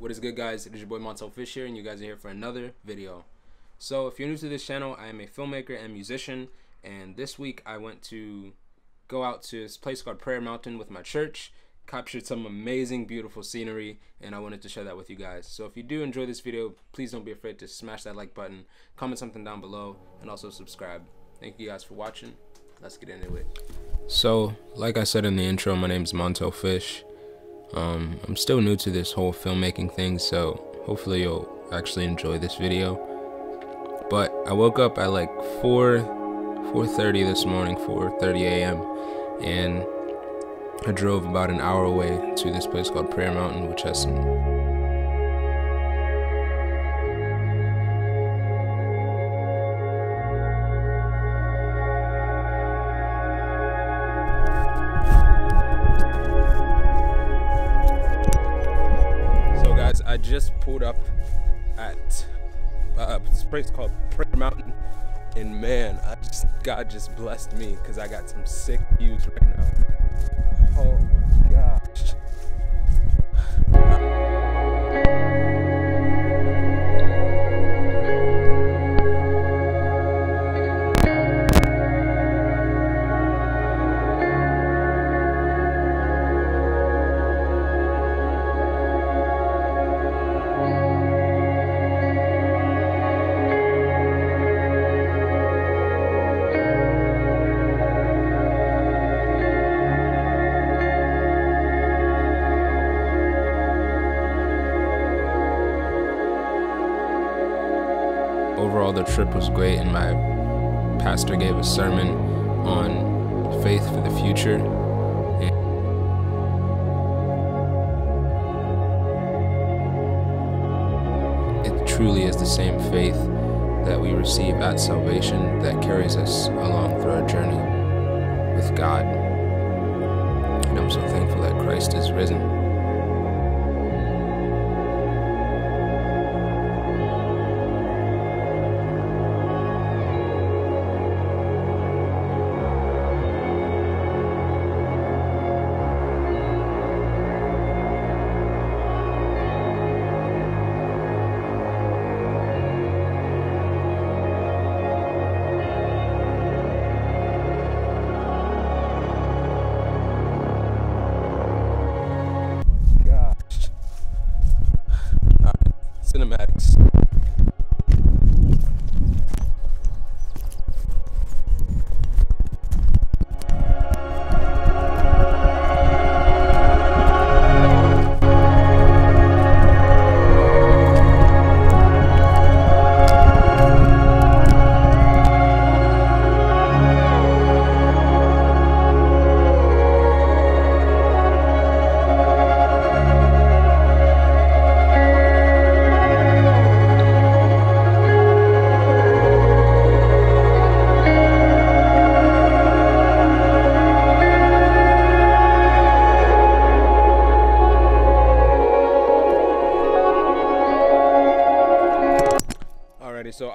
What is good guys, it is your boy Montell Fish here and you guys are here for another video. So if you're new to this channel, I am a filmmaker and musician and this week I went to go out to this place called Prayer Mountain with my church, captured some amazing beautiful scenery and I wanted to share that with you guys. So if you do enjoy this video, please don't be afraid to smash that like button, comment something down below and also subscribe. Thank you guys for watching. Let's get into it. So, like I said in the intro, my name is Montell Fish. Um, I'm still new to this whole filmmaking thing, so hopefully you'll actually enjoy this video. But I woke up at like 4, 4.30 this morning, 4.30 a.m. And I drove about an hour away to this place called Prayer Mountain, which has some pulled up at uh, this place called Prayer Mountain, and man, I just God just blessed me because I got some sick views right now. Oh my gosh. Overall the trip was great and my pastor gave a sermon on faith for the future it truly is the same faith that we receive at salvation that carries us along through our journey with God. And I'm so thankful that Christ is risen.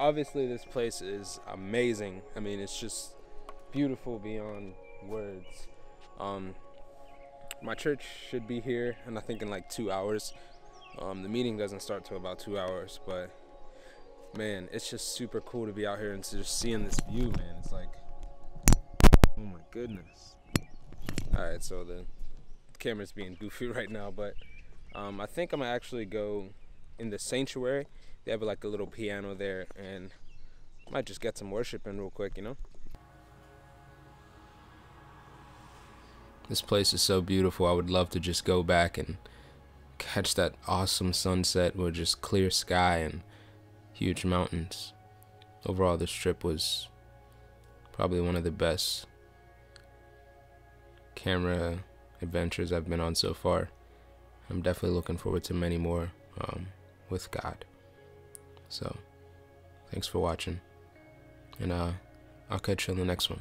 Obviously this place is amazing. I mean, it's just beautiful beyond words. Um, my church should be here, and I think in like two hours. Um, the meeting doesn't start till about two hours, but man, it's just super cool to be out here and just seeing this view, man. It's like, oh my goodness. All right, so the camera's being goofy right now, but um, I think I'm gonna actually go in the sanctuary they have like a little piano there and might just get some worship in real quick, you know? This place is so beautiful. I would love to just go back and catch that awesome sunset with just clear sky and huge mountains. Overall, this trip was probably one of the best camera adventures I've been on so far. I'm definitely looking forward to many more um, with God. So, thanks for watching. And uh, I'll catch you on the next one.